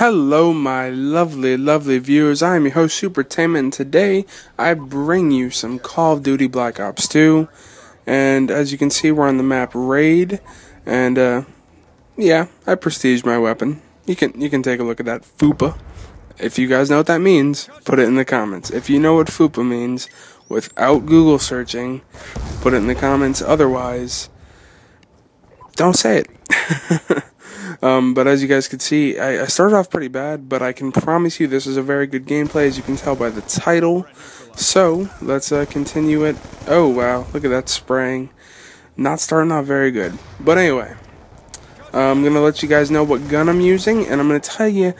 Hello, my lovely, lovely viewers. I am your host, Supertainment, and today I bring you some Call of Duty Black Ops 2. And as you can see, we're on the map Raid, and uh, yeah, I prestige my weapon. You can you can take a look at that FUPA. If you guys know what that means, put it in the comments. If you know what FUPA means, without Google searching, put it in the comments. Otherwise, don't say it. Um, but as you guys can see, I, I, started off pretty bad, but I can promise you this is a very good gameplay, as you can tell by the title. So, let's uh, continue it. Oh, wow, look at that spraying. Not starting off very good. But anyway, I'm going to let you guys know what gun I'm using, and I'm going to tell you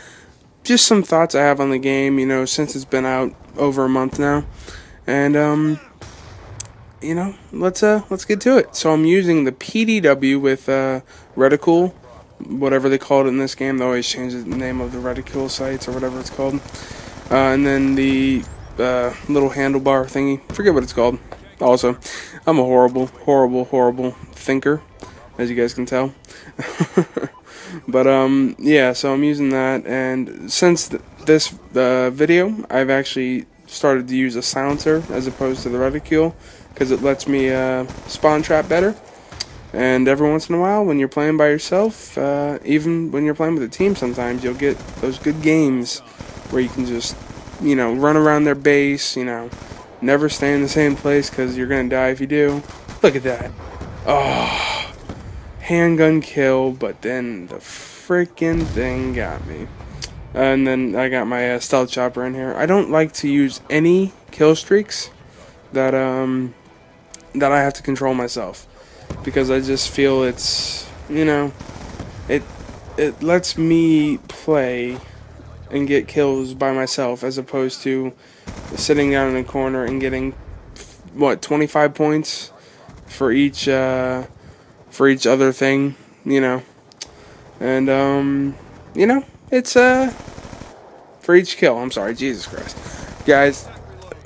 just some thoughts I have on the game, you know, since it's been out over a month now. And, um, you know, let's uh let's get to it. So I'm using the PDW with uh reticle whatever they called it in this game. They always change the name of the reticule sights or whatever it's called. Uh, and then the uh, little handlebar thingy. Forget what it's called. Also, I'm a horrible, horrible, horrible thinker, as you guys can tell. but um, yeah, so I'm using that, and since th this uh, video, I've actually started to use a silencer as opposed to the reticule because it lets me uh, spawn trap better. And every once in a while, when you're playing by yourself, uh, even when you're playing with a team, sometimes you'll get those good games where you can just, you know, run around their base, you know, never stay in the same place because you're going to die if you do. Look at that. Oh, handgun kill, but then the freaking thing got me. And then I got my uh, stealth chopper in here. I don't like to use any kill streaks that um that I have to control myself because I just feel it's you know it it lets me play and get kills by myself as opposed to sitting down in a corner and getting what 25 points for each uh, for each other thing you know? And um you know it's uh for each kill. I'm sorry Jesus Christ. Guys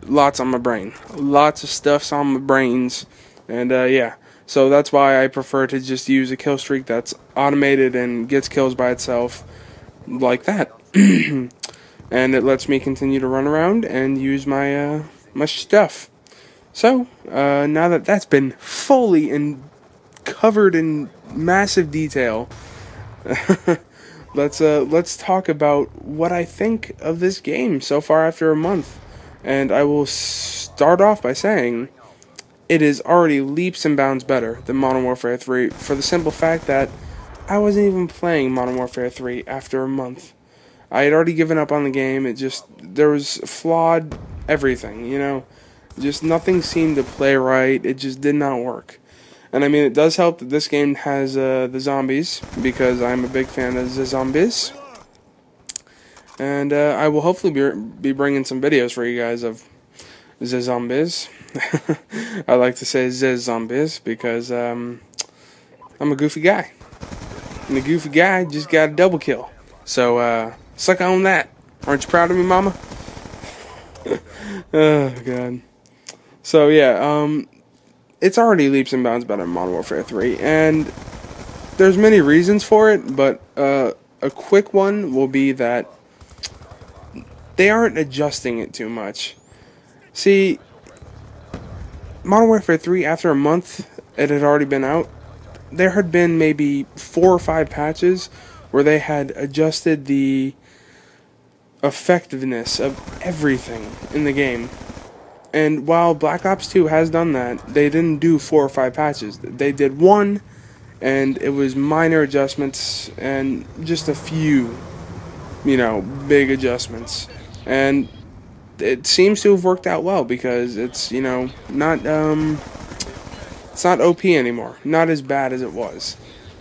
lots on my brain. Lots of stuff's on my brains. And uh yeah so that's why I prefer to just use a kill streak that's automated and gets kills by itself like that. and it lets me continue to run around and use my uh, my stuff. So, uh, now that that's been fully and covered in massive detail, let's uh, let's talk about what I think of this game so far after a month. And I will start off by saying it is already leaps and bounds better than Modern Warfare 3 for the simple fact that I wasn't even playing Modern Warfare 3 after a month. I had already given up on the game. It just, there was flawed everything, you know? Just nothing seemed to play right. It just did not work. And I mean, it does help that this game has uh, the zombies because I'm a big fan of the zombies. And uh, I will hopefully be, be bringing some videos for you guys of the zombies. I like to say the zombies because um, I'm a goofy guy. And the goofy guy just got a double kill. So, uh, suck on that. Aren't you proud of me, mama? oh, God. So, yeah, um, it's already leaps and bounds better than Modern Warfare 3. And there's many reasons for it, but uh, a quick one will be that they aren't adjusting it too much. See, Modern Warfare 3, after a month it had already been out, there had been maybe four or five patches where they had adjusted the effectiveness of everything in the game. And while Black Ops 2 has done that, they didn't do four or five patches. They did one, and it was minor adjustments and just a few, you know, big adjustments. And it seems to have worked out well because it's you know not um, it's not OP anymore, not as bad as it was.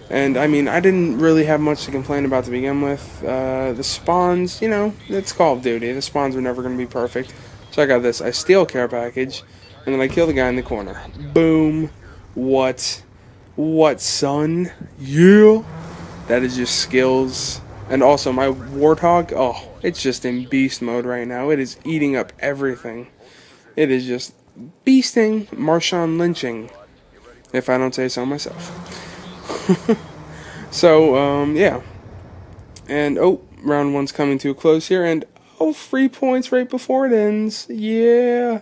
And I mean, I didn't really have much to complain about to begin with. Uh, the spawns, you know, it's Call of Duty. The spawns are never going to be perfect. So I got this. I steal care package, and then I kill the guy in the corner. Boom. What? What, son? Yeah. That is just skills and also my Warthog, oh, it's just in beast mode right now. It is eating up everything. It is just beasting, Marshawn lynching, if I don't say so myself. so, um, yeah. And oh, round one's coming to a close here, and oh, free points right before it ends. Yeah.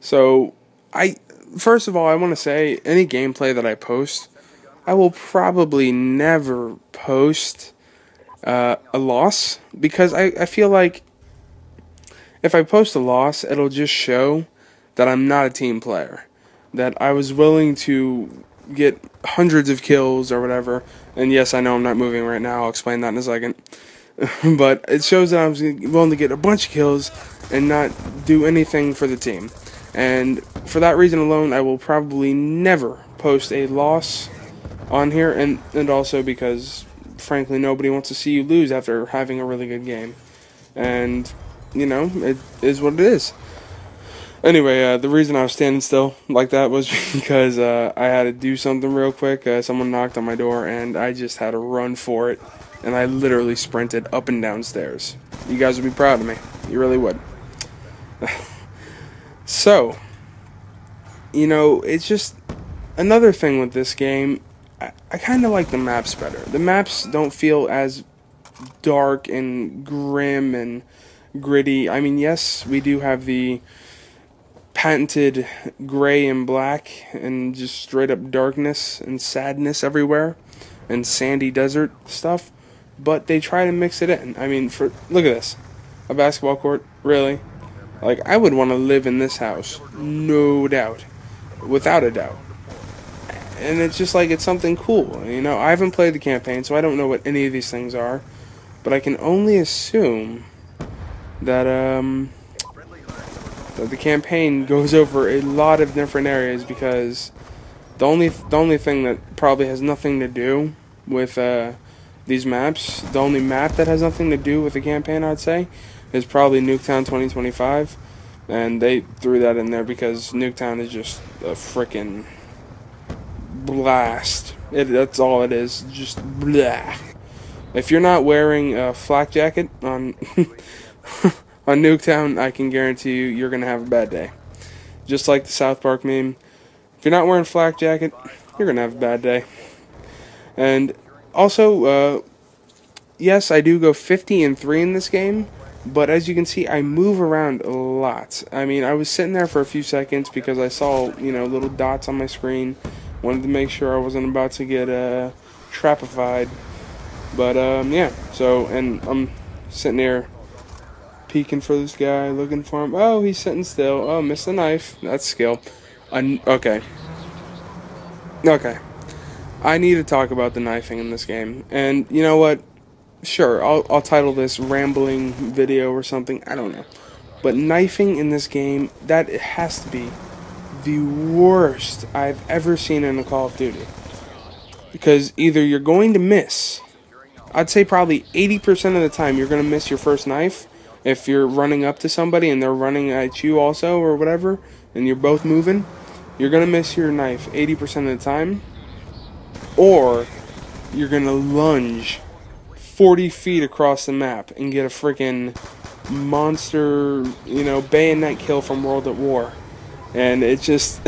So I first of all, I want to say any gameplay that I post, I will probably never post uh, a loss because I, I feel like if I post a loss, it'll just show that I'm not a team player. That I was willing to get hundreds of kills or whatever. And yes, I know I'm not moving right now. I'll explain that in a second. but it shows that I was willing to get a bunch of kills and not do anything for the team. And for that reason alone, I will probably never post a loss on here, and, and also because, frankly, nobody wants to see you lose after having a really good game. And, you know, it is what it is. Anyway, uh, the reason I was standing still like that was because uh, I had to do something real quick. Uh, someone knocked on my door, and I just had to run for it. And I literally sprinted up and down stairs. You guys would be proud of me. You really would. so, you know, it's just another thing with this game. I, I kind of like the maps better. The maps don't feel as dark and grim and gritty. I mean, yes, we do have the patented gray and black and just straight up darkness and sadness everywhere and sandy desert stuff but they try to mix it in. I mean for look at this. A basketball court? Really? Like i would want to live in this house no doubt without a doubt and it's just like it's something cool you know? I haven't played the campaign so i don't know what any of these things are. But i can only assume that um that the campaign goes over a lot of different areas because the only the only thing that probably has nothing to do with uh, these maps, the only map that has nothing to do with the campaign, I'd say, is probably Nuketown 2025, and they threw that in there because Nuketown is just a freaking blast. It, that's all it is, just blah. If you're not wearing a flak jacket on on Nuketown, I can guarantee you you're to have a bad day. Just like the South Park meme. If you're not wearing flak jacket, you're to have a bad day. And also, uh, yes, I do go 50 and 3 in this game, but as you can see, I move around a lot. I mean, I was sitting there for a few seconds because I saw, you know, little dots on my screen. Wanted to make sure I wasn't about to get uh, trapified. But, um, yeah, so, and I'm sitting there peeking for this guy, looking for him. Oh, he's sitting still. Oh, missed the knife. That's skill. okay. Okay. I need to talk about the knifing in this game. And you know what? Sure, I'll, I'll title this rambling video or something. I don't know. But knifing in this game, that it has to be the worst I've ever seen in a Call of Duty. Because either you're going to miss, I'd say probably 80% of the time you're going to miss your first knife, if you're running up to somebody and they're running at you also or whatever, and you're both moving, you're gonna miss your knife 80% of the time, or you're gonna lunge 40 feet across the map and get a freaking monster, you know, bayonet kill from World at War. And it's just,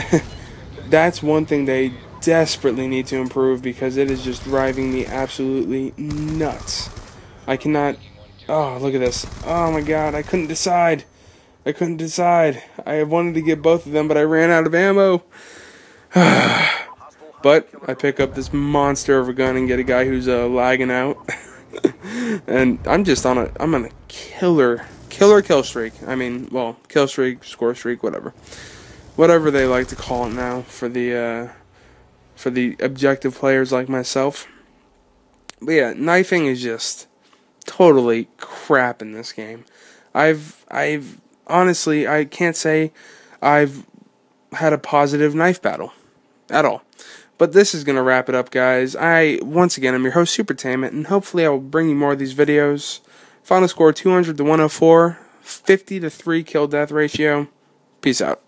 that's one thing they desperately need to improve because it is just driving me absolutely nuts. I cannot Oh, look at this. Oh my god, I couldn't decide. I couldn't decide. I wanted to get both of them, but I ran out of ammo. but I pick up this monster of a gun and get a guy who's uh, lagging out. and I'm just on a I'm on a killer killer kill streak. I mean, well, kill streak, score streak, whatever. Whatever they like to call it now for the uh, for the objective players like myself. But yeah, knifing is just totally crap in this game. I've I've honestly I can't say I've had a positive knife battle at all. But this is going to wrap it up, guys. I once again I'm your host Supertainment and hopefully I will bring you more of these videos. Final score 200 to 104, 50 to 3 kill death ratio. Peace out.